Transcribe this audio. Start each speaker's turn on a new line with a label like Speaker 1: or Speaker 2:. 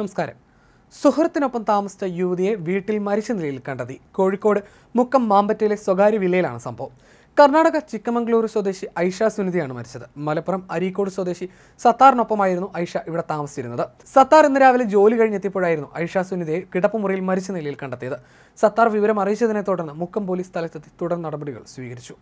Speaker 1: നമസ്കാരം. സുഹൃത്തിനൊപ്പം താമസിച്ച യുവതിയെ വീട്ടിൽ മരിച്ച നിലയിൽ കണ്ടെത്തി. കോഴിക്കോട് മുക്കം മാമ്പറ്റയിലെ സ്വകാര്യ വില്ലയിലാണ് സംഭവം. കർണാടക ചിക്കമംഗ്ലൂർ സ്വദേശി ഐഷ സുനിതയാണ് മരിച്ചത്. മലപ്പുറം അരീക്കോട് സ്വദേശി സത്താറിനൊപ്പമായിരുന്നു ഐഷ ഇവിടെ താമസിച്ചിരുന്നത്. സത്താർ ഇന്ന് രാവിലെ ജോലി കഴിഞ്ഞെത്തിയപ്പോഴായിരുന്നു ഐഷ സുനിതയെ കിടപ്പുമുറിയിൽ മരിച്ച നിലയിൽ കണ്ടെത്തിയത്. സത്താർ വിവരം അറിയിച്ചതിനെ തുടർന്ന് മുക്കം പോലീസ് സ്ഥലത്തെത്തി തുടർ നടപടികൾ സ്വീകരിച്ചു.